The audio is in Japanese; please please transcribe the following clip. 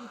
う ん